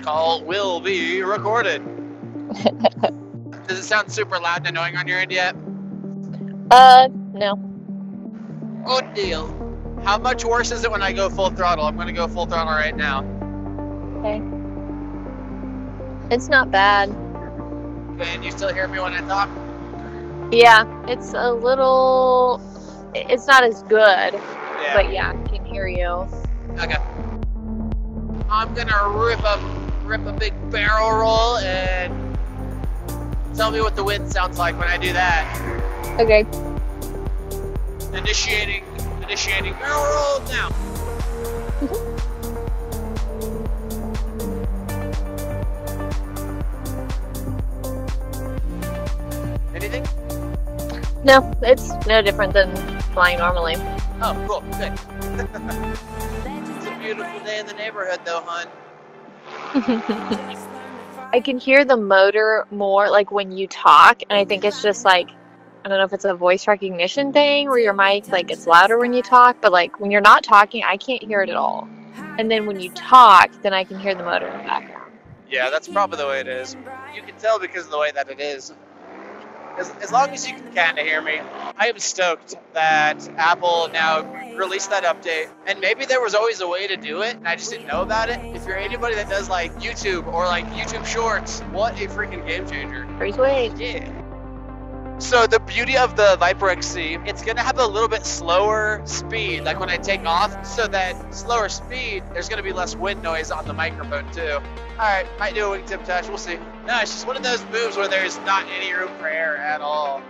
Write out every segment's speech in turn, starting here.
call will be recorded. Does it sound super loud and annoying on your end yet? Uh, no. Good deal. How much worse is it when I go full throttle? I'm gonna go full throttle right now. Okay. It's not bad. Can you still hear me when I talk? Yeah, it's a little. It's not as good, Yeah. but yeah, I can hear you. Okay. I'm gonna rip a rip a big barrel roll and tell me what the wind sounds like when I do that. Okay. Initiating initiating barrel roll now. Mm-hmm. Anything? No, it's no different than flying normally. Oh, cool. Good. it's a beautiful day in the neighborhood, though, hon. I can hear the motor more like when you talk, and I think it's just like I don't know if it's a voice recognition thing where your mic like gets louder when you talk, but like when you're not talking, I can't hear it at all. And then when you talk, then I can hear the motor in the background. Yeah, that's probably the way it is. You can tell because of the way that it is. As, as long as you can kind of hear me, I am stoked that Apple now released that update. And maybe there was always a way to do it, and I just didn't know about it. If you're anybody that does like YouTube or like YouTube Shorts, what a freaking game changer! Freeze wave. Yeah. So the beauty of the Viper XC, it's gonna have a little bit slower speed, like when I take off. So that slower speed, there's gonna be less wind noise on the microphone too. All right, might do a wingtip touch. We'll see. No, it's just one of those moves where there's not any room for error at all.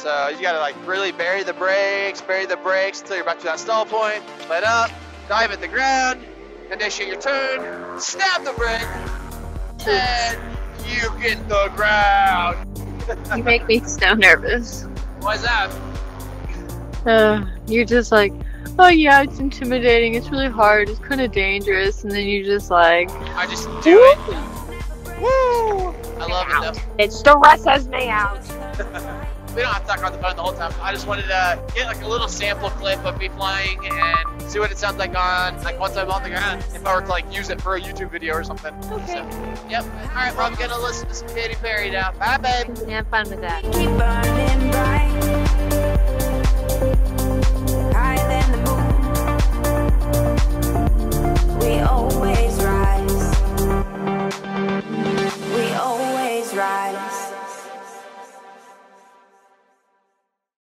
So you gotta like really bury the brakes, bury the brakes until you're back to that stall point. Let up, dive at the ground, initiate your turn, snap the brake, and you get the ground. You make me so nervous. Why's that? Uh, you're just like, oh yeah, it's intimidating. It's really hard. It's kind of dangerous, and then you just like, I just do it. Woo! I love it though. it stresses me out. We don't have to talk on the phone the whole time. I just wanted to get like a little sample clip of me flying and see what it sounds like on like once I'm on the ground. If I were to like use it for a YouTube video or something. Okay. So, yep. All right, well I'm gonna listen to some Katy Perry now. Bye, babe. Have fun with that. Keep burning bright.